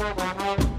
Música